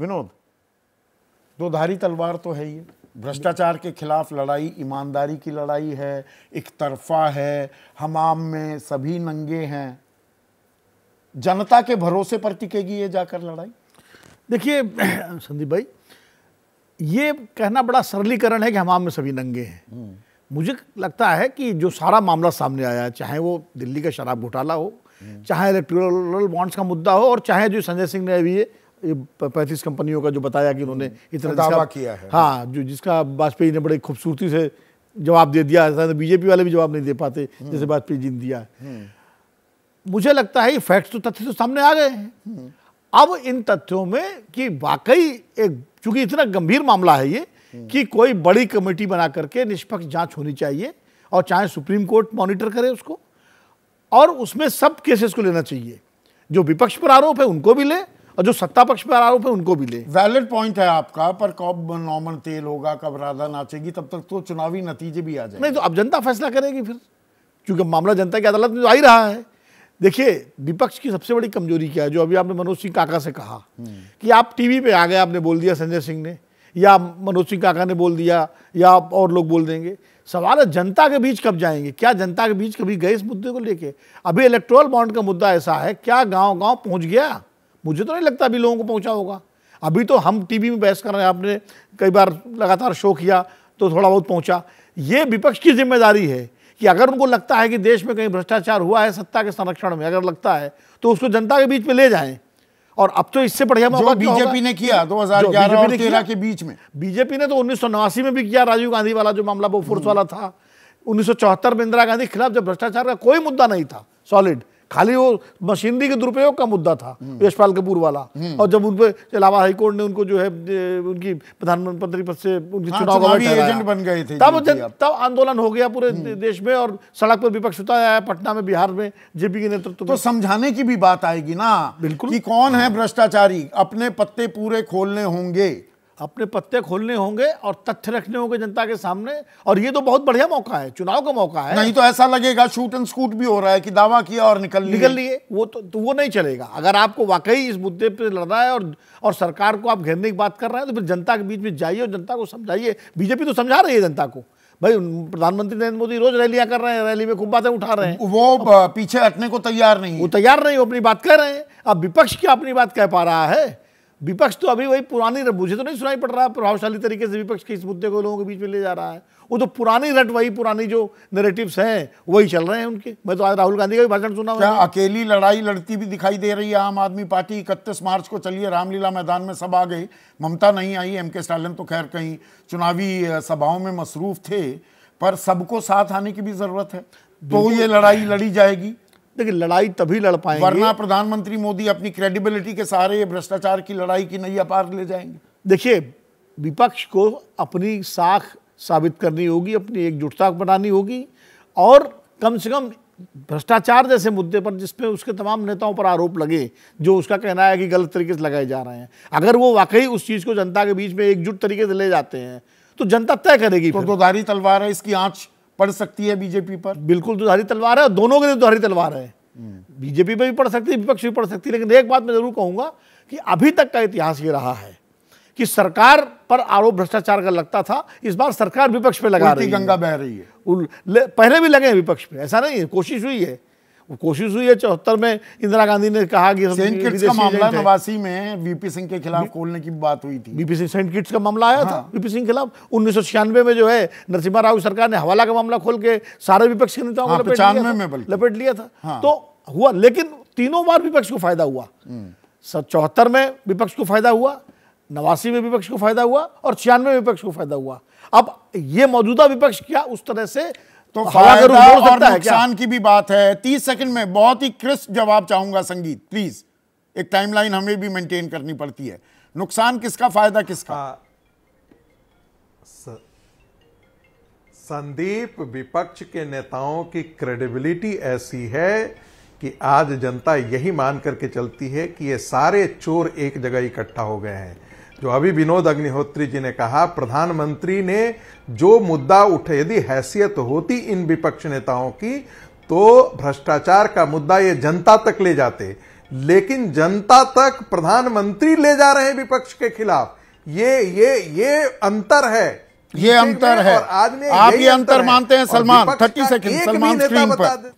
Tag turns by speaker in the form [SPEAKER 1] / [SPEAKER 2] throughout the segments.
[SPEAKER 1] विनोद दो धारी तलवार तो है ये भ्रष्टाचार के खिलाफ लड़ाई ईमानदारी की लड़ाई है एक तरफा है हमाम में सभी नंगे हैं। जनता के भरोसे पर टिकेगी ये जाकर लड़ाई?
[SPEAKER 2] देखिए संदीप भाई ये कहना बड़ा सरलीकरण है कि हमाम में सभी नंगे हैं। मुझे लगता है कि जो सारा मामला सामने आया है चाहे वो दिल्ली का शराब घोटाला हो चाहे इलेक्ट्रोल बॉन्ड्स का मुद्दा हो और चाहे जो संजय सिंह ने अभी ये पैंतीस कंपनियों का जो बताया कि उन्होंने इतना
[SPEAKER 1] दावा किया है।
[SPEAKER 2] हाँ जो जिसका वाजपेयी ने बड़े खूबसूरती से जवाब दे दिया है बीजेपी वाले भी जवाब नहीं दे पाते जैसे वाजपेयी जी ने दिया। मुझे लगता है ये फैक्ट्स तो तथ्य तो सामने आ गए हैं। अब इन तथ्यों में कि वाकई एक चूँकि इतना गंभीर मामला है ये कि कोई बड़ी कमेटी बना करके निष्पक्ष जाँच होनी चाहिए और चाहे सुप्रीम कोर्ट मॉनिटर करे उसको और उसमें सब केसेस को लेना चाहिए। जो विपक्ष पर आरोप है उनको भी ले और जो सत्ता पक्ष पर आरोप है उनको भी ले।
[SPEAKER 1] वैलिड पॉइंट है आपका पर कब नॉमन तेल होगा कब राधा नाचेगी तब तक तो चुनावी नतीजे भी आ जाए
[SPEAKER 2] नहीं तो अब जनता फैसला करेगी फिर क्योंकि मामला जनता की अदालत में तो आ ही रहा है। देखिए विपक्ष की सबसे बड़ी कमज़ोरी क्या है जो अभी आपने मनोज सिंह काका से कहा कि आप टीवी पे आ गए आपने बोल दिया संजय सिंह ने या मनोज सिंह काका ने बोल दिया या और लोग बोल देंगे। सवाल है जनता के बीच कब जाएँगे? क्या जनता के बीच कभी गए इस मुद्दे को लेके? अभी इलेक्ट्रोल बॉन्ड का मुद्दा ऐसा है क्या गाँव गाँव पहुँच गया? मुझे तो नहीं लगता अभी लोगों को पहुँचा होगा। अभी तो हम टीवी में बहस कर रहे हैं आपने कई बार लगातार शो किया तो थोड़ा बहुत पहुँचा। ये विपक्ष की ज़िम्मेदारी है कि अगर उनको लगता है कि देश में कहीं भ्रष्टाचार हुआ है सत्ता के संरक्षण में अगर लगता है तो उसको जनता के बीच में ले जाएँ। और अब तो इससे बढ़िया मौका?
[SPEAKER 1] बीजेपी ने किया
[SPEAKER 2] जो
[SPEAKER 1] 2011
[SPEAKER 2] BJP
[SPEAKER 1] और 13 के बीच में।
[SPEAKER 2] बीजेपी ने तो उन्नीस में भी किया राजीव गांधी वाला जो मामला बोफोर्स वाला था। 1974 में इंदिरा गांधी के खिलाफ जब भ्रष्टाचार का कोई मुद्दा नहीं था सॉलिड खाली वो मशीनरी के दुरुपयोग का मुद्दा था यशपाल कपूर वाला। और जब उन पर इलाहाबाद हाईकोर्ट ने उनको जो है उनकी प्रधानमंत्री पद से उनकी
[SPEAKER 1] हाँ,
[SPEAKER 2] चुनाव
[SPEAKER 1] एजेंट बन गए थे
[SPEAKER 2] तब। तब आंदोलन हो गया पूरे देश में और सड़क पर विपक्ष उतार आया पटना में बिहार में जेपी के नेतृत्व
[SPEAKER 1] तो समझाने की भी बात आएगी ना
[SPEAKER 2] बिल्कुल।
[SPEAKER 1] कौन है भ्रष्टाचारी? अपने पत्ते पूरे खोलने होंगे।
[SPEAKER 2] अपने पत्ते खोलने होंगे और तथ्य रखने होंगे जनता के सामने और ये तो बहुत बढ़िया मौका है चुनाव का मौका है।
[SPEAKER 1] नहीं तो ऐसा लगेगा शूट एंड स्कूट भी हो रहा है कि दावा किया और निकल
[SPEAKER 2] निकल लिए वो तो, तो वो नहीं चलेगा। अगर आपको वाकई इस मुद्दे पे लड़ना है और और सरकार को आप घेरने की बात कर रहे हैं तो फिर जनता के बीच में जाइए और जनता को समझाइए। बीजेपी तो समझा रही है जनता को। भाई प्रधानमंत्री नरेंद्र मोदी रोज रैलियाँ कर रहे हैं रैली में खूब बातें उठा रहे हैं।
[SPEAKER 1] वो पीछे हटने को तैयार नहीं
[SPEAKER 2] वो तैयार नहीं वो अपनी बात कह रहे हैं। अब विपक्ष क्या अपनी बात कह पा रहा है? विपक्ष तो अभी वही पुरानी मुझे तो नहीं सुनाई पड़ रहा प्रभावशाली तरीके से विपक्ष के इस मुद्दे को लोगों के बीच में ले जा रहा है। वो तो पुरानी रट वही पुरानी जो नैरेटिव्स हैं वही चल रहे हैं उनके। मैं तो आज राहुल गांधी का भी भाषण सुना
[SPEAKER 1] क्या अकेली लड़ाई लड़ती भी दिखाई दे रही है? आम आदमी पार्टी इकतीस मार्च को चलिए रामलीला मैदान में सब आ गई ममता नहीं आई एम के स्टालिन तो खैर कहीं चुनावी सभाओं में मसरूफ थे पर सबको साथ आने की भी ज़रूरत है। तो ये लड़ाई लड़ी जाएगी।
[SPEAKER 2] देखिए लड़ाई तभी लड़ पाएँगे।
[SPEAKER 1] वरना प्रधानमंत्री मोदी अपनी क्रेडिबिलिटी के सहारे ये भ्रष्टाचार की लड़ाई की नैया पार ले जाएँगे।
[SPEAKER 2] देखिए विपक्ष को अपनी साख साबित करनी होगी अपनी एकजुटता बनानी होगी और कम से कम भ्रष्टाचार जैसे मुद्दे पर जिसपे उसके तमाम नेताओं पर आरोप लगे जो उसका कहना है कि गलत तरीके से लगाए जा रहे हैं। अगर वो वाकई उस चीज़ को जनता के बीच में एकजुट तरीके से ले जाते हैं तो जनता तय करेगी
[SPEAKER 1] तो। दोधारी तलवार है इसकी आँच पड़ सकती है बीजेपी पर?
[SPEAKER 2] बिल्कुल दुधारी तलवार है और दोनों के लिए दुधारी तलवार है। बीजेपी पर भी पड़ सकती है विपक्ष भी पड़ सकती है लेकिन एक बात मैं ज़रूर कहूँगा कि अभी तक का इतिहास ये रहा है कि सरकार पर आरोप भ्रष्टाचार का लगता था इस बार सरकार विपक्ष पे लगा रही है।
[SPEAKER 1] गंगा बह रही है।
[SPEAKER 2] पहले भी लगे हैं विपक्ष पे ऐसा नहीं है कोशिश हुई है। कोशिश हुई है चौहत्तर में इंदिरा गांधी ने कहा कि
[SPEAKER 1] सेंट किट्स का मामला नवासी में वीपी सिंह के खिलाफ खोलने की बात हुई थी।
[SPEAKER 2] बीपी सिंह सेंट किट्स का मामला आया
[SPEAKER 1] हाँ।
[SPEAKER 2] था बीपी सिंह के खिलाफ। उन्नीस में जो है नरसिम्हा राव सरकार ने हवाला का मामला खोल के सारे विपक्ष के नेताओं को
[SPEAKER 1] हाँ,
[SPEAKER 2] लपेट लिया था। लपेट लिया था।
[SPEAKER 1] हाँ।
[SPEAKER 2] तो हुआ लेकिन तीनों बार विपक्ष को फ़ायदा हुआ। चौहत्तर में विपक्ष को फ़ायदा हुआ नवासी में विपक्ष को फ़ायदा हुआ और छियानवे में विपक्ष को फ़ायदा हुआ। अब ये मौजूदा विपक्ष क्या उस तरह से
[SPEAKER 1] तो फ़ायदा और
[SPEAKER 2] सकता है क्या?
[SPEAKER 1] नुकसान की भी बात है। तीस सेकंड में बहुत ही क्रिस्प जवाब चाहूँगा संगीत प्लीज़। एक टाइमलाइन हमें भी मेंटेन करनी पड़ती है। नुकसान किसका फ़ायदा किसका?
[SPEAKER 3] आ, स- संदीप विपक्ष के नेताओं की क्रेडिबिलिटी ऐसी है कि आज जनता यही मान करके चलती है कि ये सारे चोर एक जगह इकट्ठा हो गए हैं। जो अभी विनोद अग्निहोत्री जी ने कहा प्रधानमंत्री ने जो मुद्दा उठे यदि हैसियत होती इन विपक्ष नेताओं की तो भ्रष्टाचार का मुद्दा ये जनता तक ले जाते। लेकिन जनता तक प्रधानमंत्री ले जा रहे हैं विपक्ष के खिलाफ। ये ये ये अंतर है।
[SPEAKER 1] ये अंतर है। आप ये अंतर मानते हैं Salman? Thirty second Salman screen पर।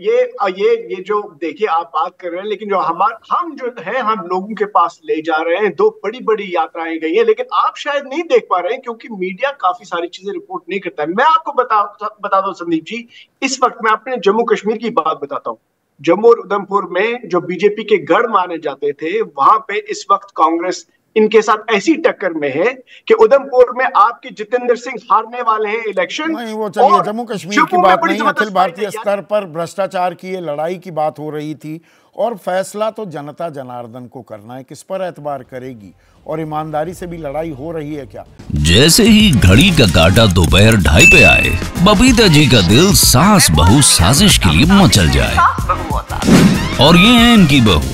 [SPEAKER 4] ये ये ये जो देखिए आप बात कर रहे हैं, लेकिन जो हमार, हम जो है, हम लोगों के पास ले जा रहे हैं, दो बड़ी बड़ी यात्राएँ गई हैं, लेकिन आप शायद नहीं देख पा रहे हैं, क्योंकि मीडिया काफ़ी सारी चीज़ें रिपोर्ट नहीं करता है। मैं आपको बता बता दू संदीप जी, इस वक्त मैं अपने जम्मू कश्मीर की बात बताता हूँ। जम्मू और उधमपुर में जो बीजेपी के गढ़ माने जाते थे, वहाँ पे इस वक्त कांग्रेस इनके साथ ऐसी टक्कर में है कि उधमपुर में आपके जितेंद्र सिंह हारने वाले हैं इलेक्शन
[SPEAKER 1] नहीं वो चलिए जम्मू कश्मीर की बात नहीं अखिल भारतीय स्तर पर भ्रष्टाचार की लड़ाई की बात हो रही थी और फैसला तो जनता जनार्दन को करना है किस पर एतबार करेगी और ईमानदारी से भी लड़ाई हो रही है क्या?
[SPEAKER 5] जैसे ही घड़ी का काटा दोपहर ढाई पे आए बबीता जी का दिल सास बहू साजिश के लिए मचल जाए। और ये है इनकी बहू।